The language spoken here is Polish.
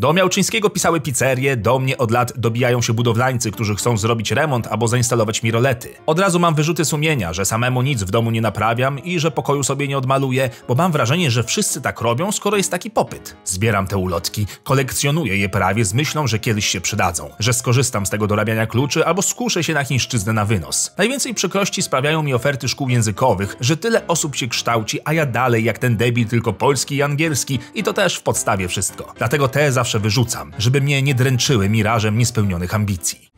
Do Miałczyńskiego pisały pizzerie, do mnie od lat dobijają się budowlańcy, którzy chcą zrobić remont albo zainstalować mi rolety. Od razu mam wyrzuty sumienia, że samemu nic w domu nie naprawiam i że pokoju sobie nie odmaluję, bo mam wrażenie, że wszyscy tak robią, skoro jest taki popyt. Zbieram te ulotki, kolekcjonuję je prawie z myślą, że kiedyś się przydadzą, że skorzystam z tego dorabiania kluczy albo skuszę się na chińszczyznę na wynos. Najwięcej przykrości sprawiają mi oferty szkół językowych, że tyle osób się kształci, a ja dalej jak ten debil tylko polski i angielski i to też w podstawie wszystko. Dlatego te zawsze wyrzucam, żeby mnie nie dręczyły mirażem niespełnionych ambicji.